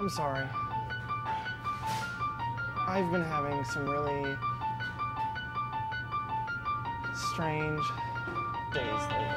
I'm sorry. I've been having some really strange days lately.